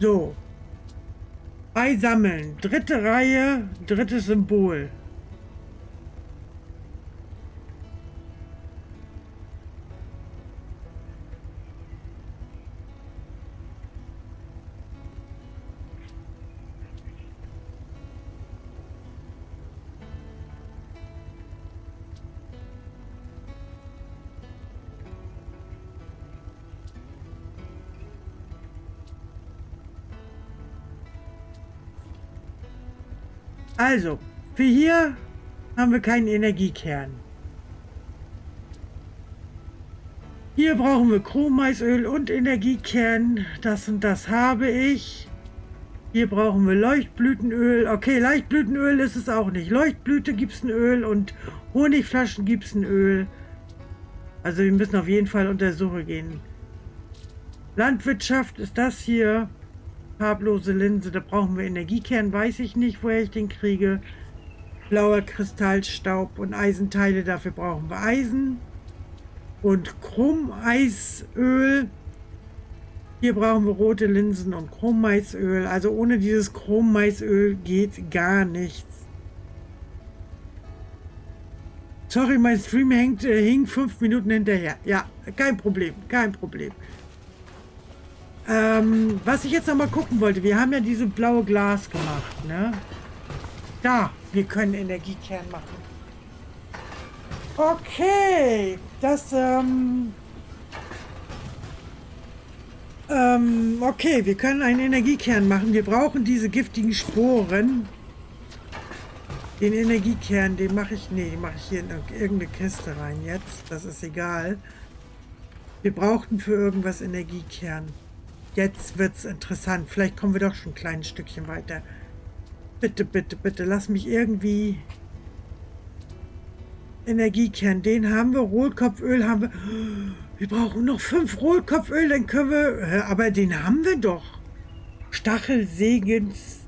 So. Beisammeln. Dritte Reihe, drittes Symbol. Also, für hier haben wir keinen Energiekern. Hier brauchen wir Chrommaisöl und Energiekern. Das und das habe ich. Hier brauchen wir Leuchtblütenöl. Okay, Leuchtblütenöl ist es auch nicht. Leuchtblüte gibt es ein Öl und Honigflaschen gibt es ein Öl. Also wir müssen auf jeden Fall unter Suche gehen. Landwirtschaft ist das hier. Farblose Linse, da brauchen wir Energiekern, weiß ich nicht, woher ich den kriege. Blauer Kristallstaub und Eisenteile, dafür brauchen wir Eisen. Und Chromeisöl. Hier brauchen wir rote Linsen und Chrommaisöl. Also ohne dieses Chrommaisöl geht gar nichts. Sorry, mein Stream hängt, äh, hing fünf Minuten hinterher. Ja, kein Problem, kein Problem. Ähm, was ich jetzt noch mal gucken wollte, wir haben ja diese blaue Glas gemacht, ne? Da, wir können Energiekern machen. Okay, das, ähm, ähm, okay, wir können einen Energiekern machen. Wir brauchen diese giftigen Sporen. Den Energiekern, den mache ich, nee, mache ich hier in irgendeine Kiste rein jetzt. Das ist egal. Wir brauchten für irgendwas Energiekern. Jetzt wird's interessant. Vielleicht kommen wir doch schon ein kleines Stückchen weiter. Bitte, bitte, bitte, lass mich irgendwie... Energiekern, den haben wir. Rohlkopföl haben wir. Wir brauchen noch fünf Rohlkopföl, dann können wir... Aber den haben wir doch. Stachelsegens.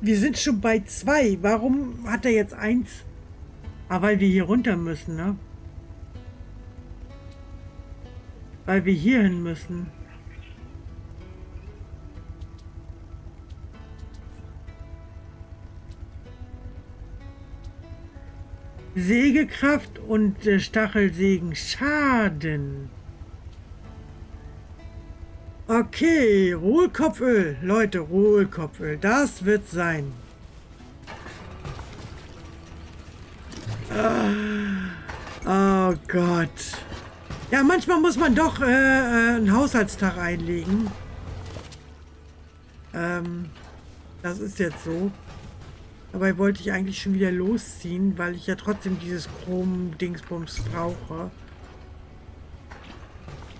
Wir sind schon bei zwei. Warum hat er jetzt eins? Ah, weil wir hier runter müssen, ne? Weil wir hier hin müssen. Sägekraft und äh, Stachelsägen Schaden. Okay, Rohlkopföl. Leute, Rohlkopföl. Das wird sein. Ah, oh Gott. Ja, manchmal muss man doch äh, äh, einen Haushaltstag einlegen. Ähm, das ist jetzt so. Dabei wollte ich eigentlich schon wieder losziehen, weil ich ja trotzdem dieses Chrom-Dingsbums brauche.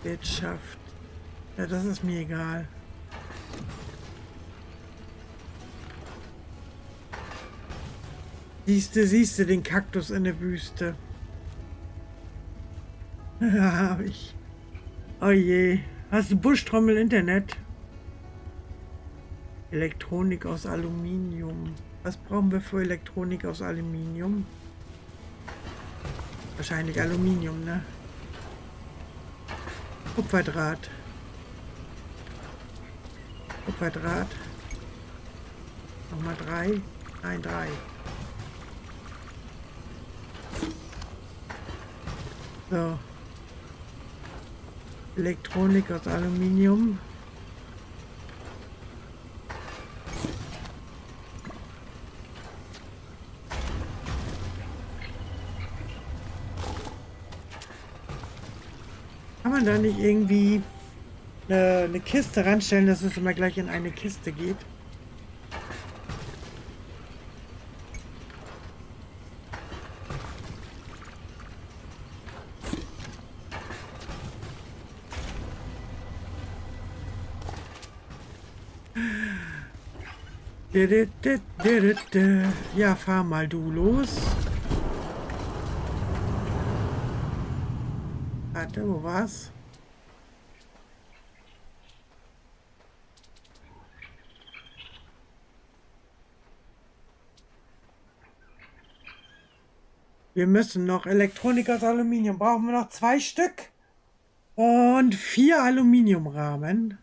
Wirtschaft. Ja, das ist mir egal. Siehste, siehste den Kaktus in der Wüste. Hab ich. Oh je. Hast du Buschtrommel Internet? Elektronik aus Aluminium. Was brauchen wir für Elektronik aus Aluminium? Wahrscheinlich Aluminium, ne? Kupferdraht. Kupferdraht. Nochmal drei. Nein, drei. So. Elektronik aus Aluminium. Man da nicht irgendwie eine, eine Kiste ranstellen, dass es immer gleich in eine Kiste geht? Ja, fahr mal du los. Warte, wo war's? Wir müssen noch Elektronik aus Aluminium. Brauchen wir noch zwei Stück. Und vier Aluminiumrahmen.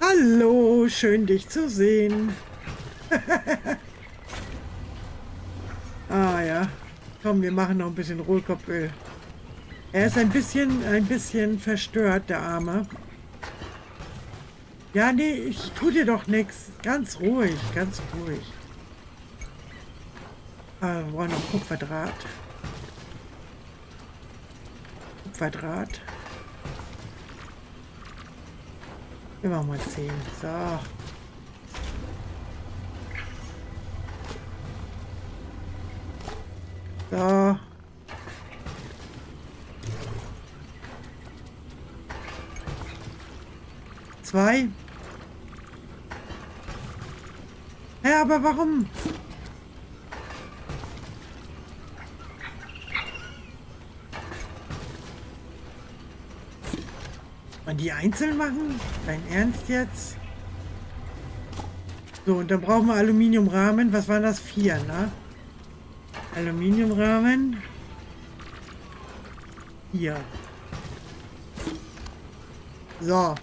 Hallo, schön dich zu sehen. ah ja. Komm, wir machen noch ein bisschen Rohlkopföl. Er ist ein bisschen, ein bisschen verstört, der Arme. Ja, nee, ich tue dir doch nichts. Ganz ruhig, ganz ruhig. Ah, wir brauchen noch Kupferdraht. Kupferdraht. Wir machen mal 10. So. So. Zwei. Ja, aber warum? Man die einzeln machen? Dein Ernst jetzt? So, und dann brauchen wir Aluminiumrahmen. Was waren das? Vier, ne? Aluminiumrahmen. Hier. So.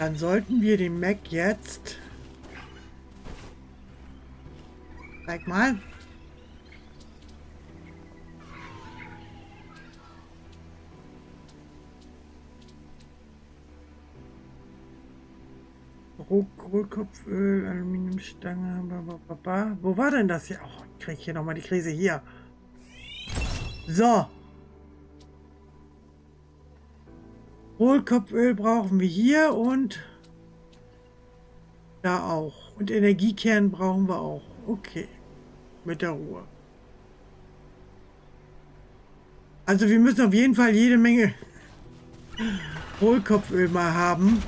Dann sollten wir den Mac jetzt... Zeig mal. Kohlkopföl, Aluminiumstange, bababa. Wo war denn das hier? Oh, ich kriege hier nochmal die Krise hier. So. Kohlkopföl brauchen wir hier und da auch. Und Energiekern brauchen wir auch. Okay. Mit der Ruhe. Also wir müssen auf jeden Fall jede Menge Kohlkopföl mal haben.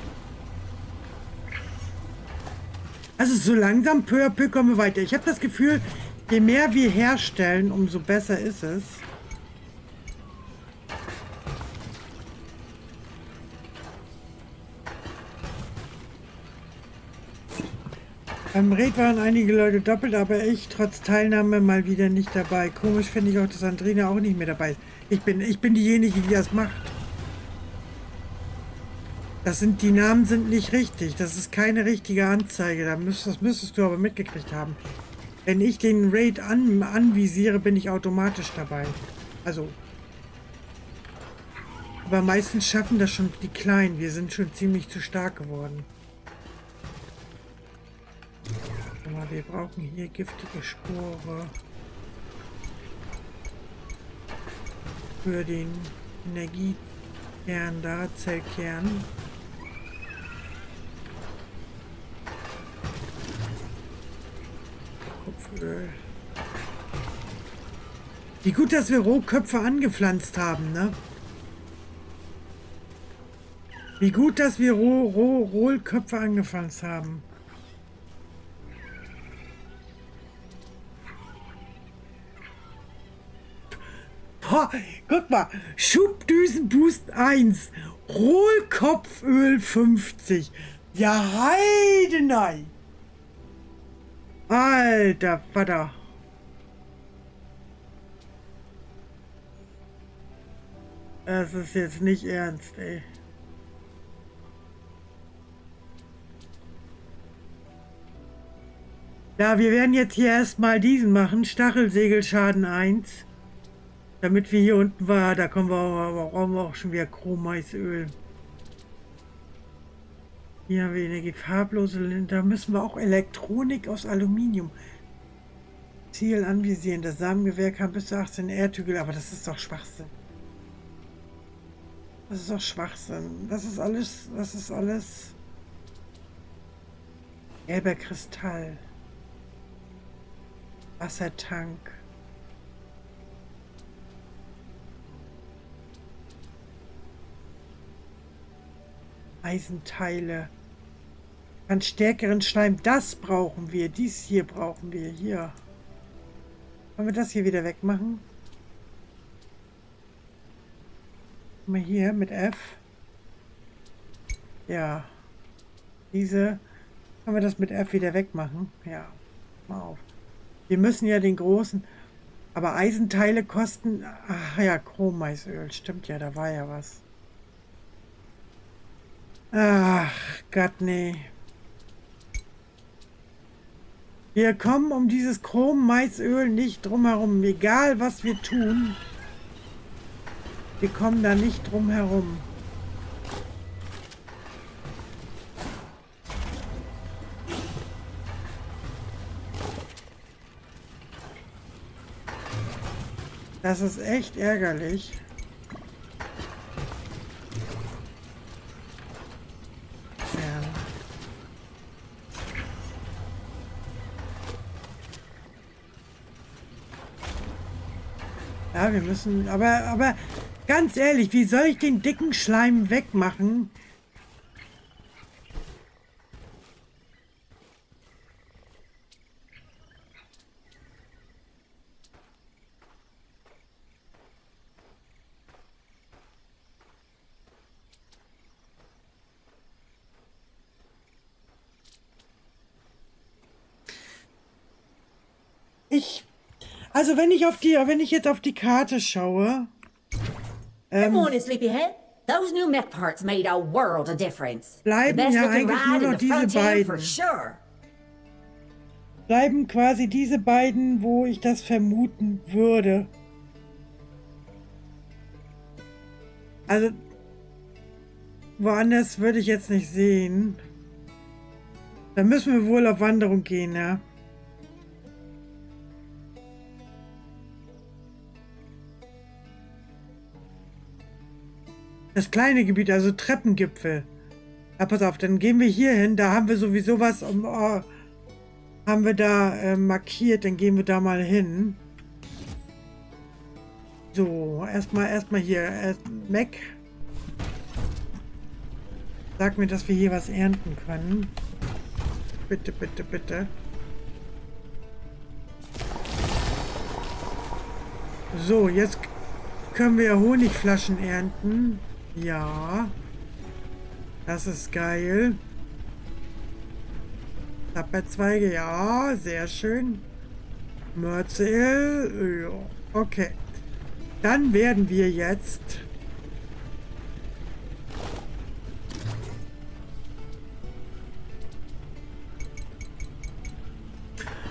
Also so langsam, peu à peu kommen wir weiter. Ich habe das Gefühl, je mehr wir herstellen, umso besser ist es. Beim Red waren einige Leute doppelt, aber ich trotz Teilnahme mal wieder nicht dabei. Komisch finde ich auch, dass Andrina auch nicht mehr dabei ist. Ich bin, ich bin diejenige, die das macht. Das sind, die Namen sind nicht richtig. Das ist keine richtige Anzeige. Da müsst, das müsstest du aber mitgekriegt haben. Wenn ich den Raid an, anvisiere, bin ich automatisch dabei. Also. Aber meistens schaffen das schon die Kleinen. Wir sind schon ziemlich zu stark geworden. Wir brauchen hier giftige Spore. Für den Energiekern da, Zellkern. Wie gut, dass wir Rohköpfe angepflanzt haben, ne? Wie gut, dass wir Roh, Roh, Rohköpfe angepflanzt haben. Boah, guck mal, Schubdüsenboost 1, Rohlkopföl 50. Ja, Heidenei. Alter Vater. Das ist jetzt nicht ernst, ey. Ja, wir werden jetzt hier erstmal diesen machen. Stachelsegelschaden 1. Damit wir hier unten war, da kommen wir, aber brauchen wir auch schon wieder Chrommaisöl. Hier haben wir Energie, farblose, da müssen wir auch Elektronik aus Aluminium. Ziel anvisieren, das Samengewehr kann bis zu 18 Erdhügel, aber das ist doch Schwachsinn. Das ist doch Schwachsinn. Das ist alles, das ist alles gelber Kristall. Wassertank. Eisenteile. Ganz stärkeren Schleim. Das brauchen wir. Dies hier brauchen wir. Hier. Wollen wir das hier wieder wegmachen? Mal hier mit F. Ja. Diese. Können wir das mit F wieder wegmachen? Ja. Mal auf. Wir müssen ja den großen... Aber Eisenteile kosten... Ach ja, Chrommaisöl. Stimmt ja, da war ja was. Ach Gott, nee. Wir kommen um dieses Chrom-Maisöl nicht drumherum. Egal, was wir tun. Wir kommen da nicht drum herum. Das ist echt ärgerlich. Ja, wir müssen, aber, aber ganz ehrlich, wie soll ich den dicken Schleim wegmachen? Ich also wenn ich auf die, wenn ich jetzt auf die Karte schaue. Ähm, Good morning, Sleepyhead. Those new mech parts made a world of difference. Bleiben ja eigentlich nur noch diese beiden. Sure. Bleiben quasi diese beiden, wo ich das vermuten würde. Also woanders würde ich jetzt nicht sehen. Da müssen wir wohl auf Wanderung gehen, ja. Das kleine Gebiet, also Treppengipfel. Ja, pass auf, dann gehen wir hier hin. Da haben wir sowieso was um, oh, haben wir da äh, markiert. Dann gehen wir da mal hin. So, erstmal erstmal hier erst Mac. Sag mir, dass wir hier was ernten können. Bitte, bitte, bitte. So, jetzt können wir Honigflaschen ernten. Ja. Das ist geil. Tapperzweige, ja, sehr schön. Mörzel, ja, okay. Dann werden wir jetzt...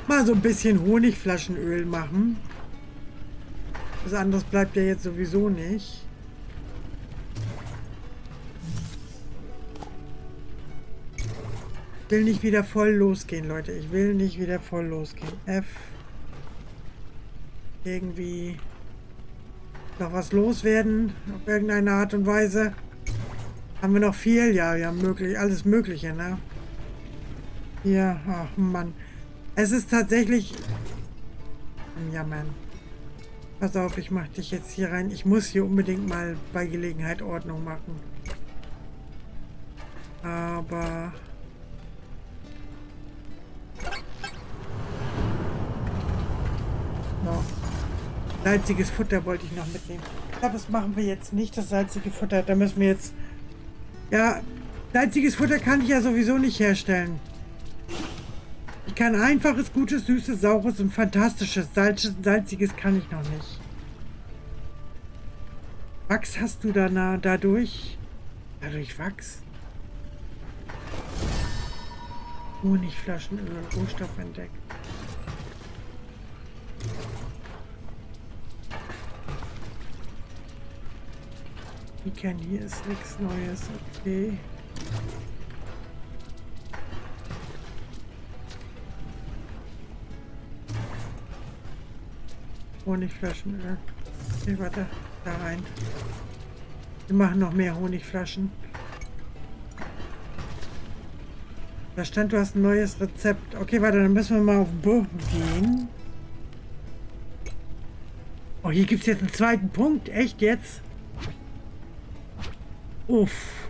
mal so ein bisschen Honigflaschenöl machen. Was anderes bleibt ja jetzt sowieso nicht. Will nicht wieder voll losgehen, Leute. Ich will nicht wieder voll losgehen. F. Irgendwie noch was loswerden. Auf irgendeine Art und Weise. Haben wir noch viel? Ja, wir haben möglich, alles Mögliche, ne? Ja, ach Mann. Es ist tatsächlich... Ja, Mann. Pass auf, ich mach dich jetzt hier rein. Ich muss hier unbedingt mal bei Gelegenheit Ordnung machen. Aber... No. Salziges Futter wollte ich noch mitnehmen. Ich glaube, das machen wir jetzt nicht, das salzige Futter. Da müssen wir jetzt... Ja, salziges Futter kann ich ja sowieso nicht herstellen. Ich kann einfaches, gutes, süßes, saures und fantastisches. Salz, salziges kann ich noch nicht. Wachs hast du da dadurch? Dadurch Wachs? Honigflaschenöl, Rohstoff entdeckt. Kennen hier ist nichts Neues, okay. Honigflaschenöl. Okay, warte, da rein. Wir machen noch mehr Honigflaschen. Da stand, du hast ein neues Rezept. Okay, warte, dann müssen wir mal auf B gehen. Oh, hier gibt es jetzt einen zweiten Punkt. Echt jetzt? Uff.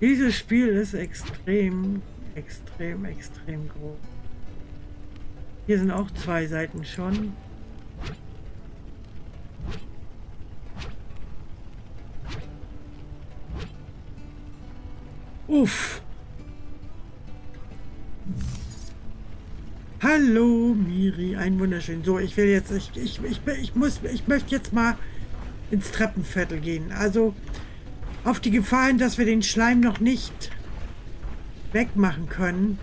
Dieses Spiel ist extrem, extrem, extrem groß. Hier sind auch zwei Seiten schon. Uff. Hallo, Miri, ein wunderschön. So, ich will jetzt, ich, ich, ich, ich muss, ich möchte jetzt mal ins Treppenviertel gehen. Also, auf die Gefahr hin, dass wir den Schleim noch nicht wegmachen können.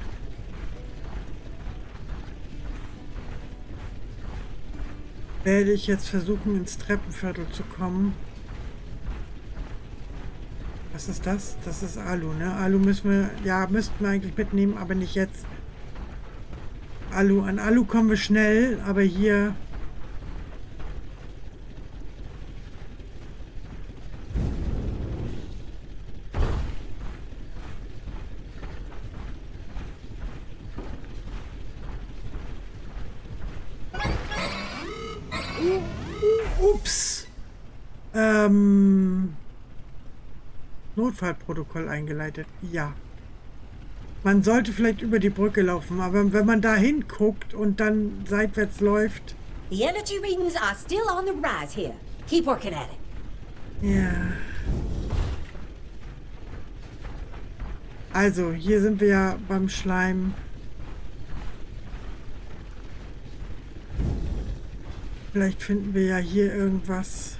Werde ich jetzt versuchen, ins Treppenviertel zu kommen. Was ist das? Das ist Alu, ne? Alu müssen wir, ja, müssten wir eigentlich mitnehmen, aber nicht jetzt. Alu. An Alu kommen wir schnell, aber hier... Ups. Ähm... Notfallprotokoll eingeleitet. Ja. Man sollte vielleicht über die Brücke laufen, aber wenn man da hinguckt und dann seitwärts läuft. The energy readings are still on the rise here. Keep working at it. Ja. Also, hier sind wir ja beim Schleim. Vielleicht finden wir ja hier irgendwas.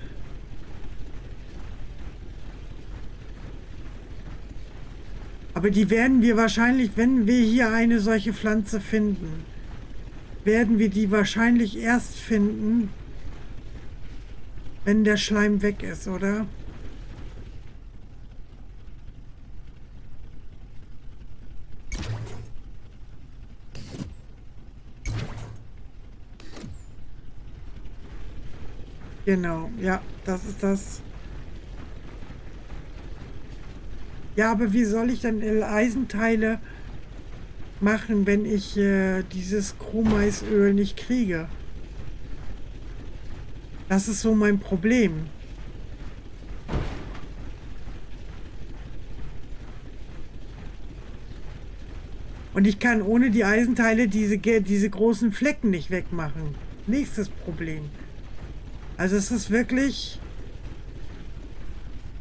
Aber die werden wir wahrscheinlich, wenn wir hier eine solche Pflanze finden, werden wir die wahrscheinlich erst finden, wenn der Schleim weg ist, oder? Genau, ja, das ist das. Ja, aber wie soll ich dann Eisenteile machen, wenn ich äh, dieses Chromaisöl nicht kriege? Das ist so mein Problem. Und ich kann ohne die Eisenteile diese, diese großen Flecken nicht wegmachen. Nächstes Problem. Also es ist wirklich...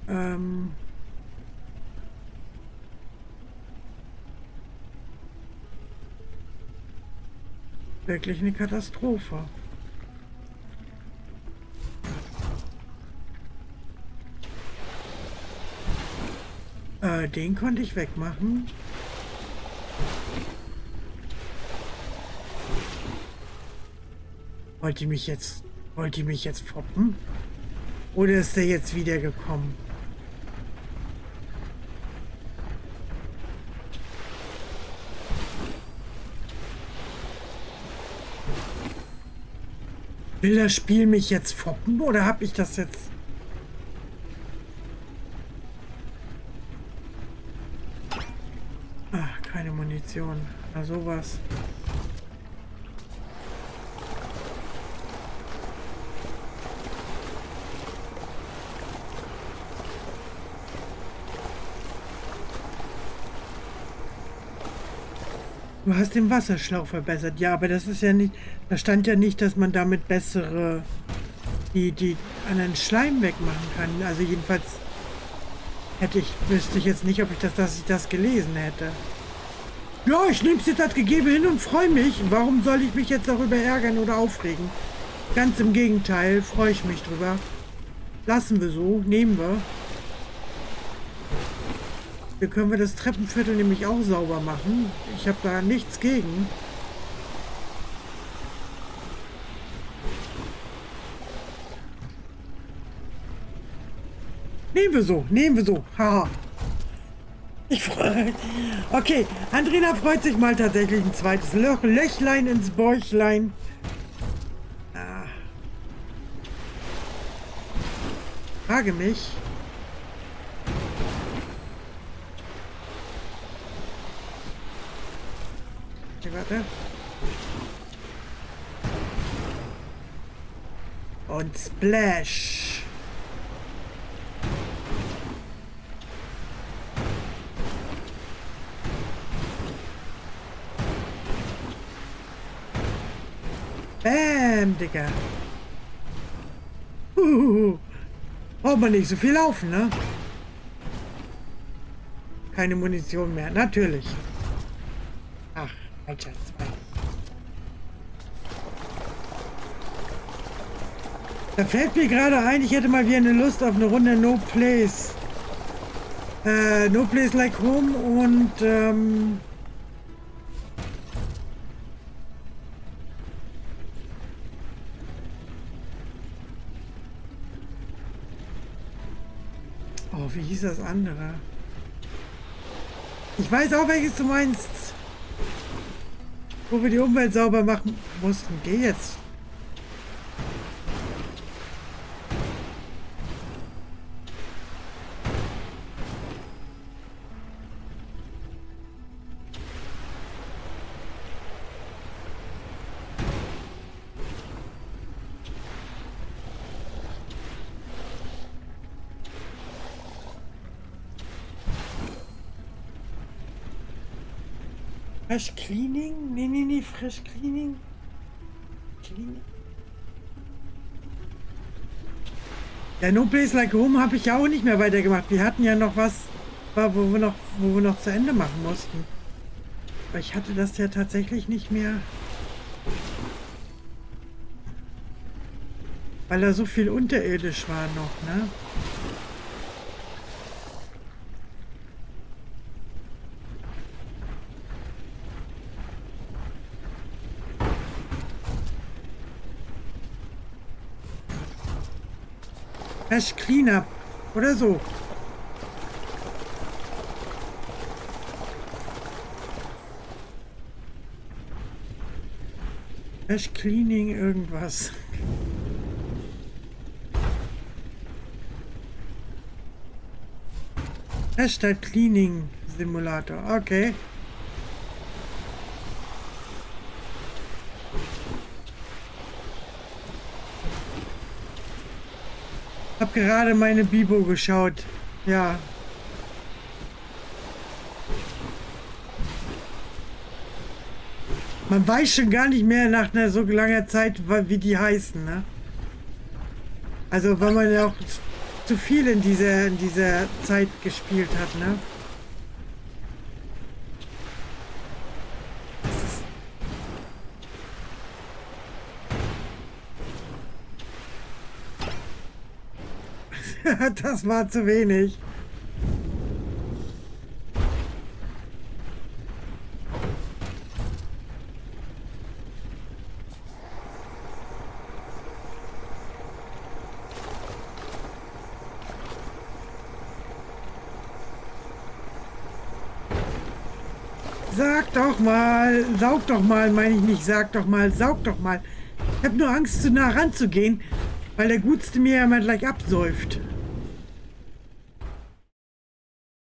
Ähm, wirklich eine Katastrophe. Äh, den konnte ich wegmachen. Wollt ihr mich jetzt, wollt ihr mich jetzt foppen? Oder ist der jetzt wieder Will das Spiel mich jetzt foppen oder habe ich das jetzt... Ach, keine Munition. Na sowas. Du hast den Wasserschlauch verbessert. Ja, aber das ist ja nicht... Da stand ja nicht, dass man damit bessere... Die, die anderen Schleim wegmachen kann. Also jedenfalls hätte ich... Wüsste ich jetzt nicht, ob ich das, dass ich das gelesen hätte. Ja, ich nehme es jetzt als gegeben hin und freue mich. Warum soll ich mich jetzt darüber ärgern oder aufregen? Ganz im Gegenteil, freue ich mich drüber. Lassen wir so, nehmen wir. Hier können wir das Treppenviertel nämlich auch sauber machen. Ich habe da nichts gegen. Nehmen wir so, nehmen wir so. Haha. Ich freue Okay, Andrina freut sich mal tatsächlich ein zweites Loch, Löchlein ins Bäuchlein. Ah. Frage mich, warte. Und Splash. Bam, Digga. Uh, braucht man nicht so viel laufen, ne? keine Munition mehr. Natürlich. Falscher zwei. Da fällt mir gerade ein, ich hätte mal wieder eine Lust auf eine Runde No Place. Äh, no Place Like Home und ähm, Oh, wie hieß das andere? Ich weiß auch, welches du meinst. Wo wir die Umwelt sauber machen mussten. Geh jetzt. Fresh Cleaning? Nee, nee, nee, Fresh Cleaning. Cleaning. Ja, No Place Like Home habe ich ja auch nicht mehr weitergemacht. Wir hatten ja noch was, wo wir noch, wo wir noch zu Ende machen mussten. Aber ich hatte das ja tatsächlich nicht mehr. Weil da so viel unterirdisch war noch, ne? Hash Cleanup oder so. Hash Cleaning irgendwas. Hashtag Cleaning Simulator. Okay. Hab gerade meine Bibo geschaut. Ja. Man weiß schon gar nicht mehr nach einer so langer Zeit, wie die heißen, ne? Also, weil man ja auch zu viel in dieser, in dieser Zeit gespielt hat, ne? das war zu wenig. Sag doch mal, saug doch mal, meine ich nicht, sag doch mal, saug doch mal. Ich habe nur Angst, zu nah ranzugehen, weil der Gutste mir ja mal gleich absäuft.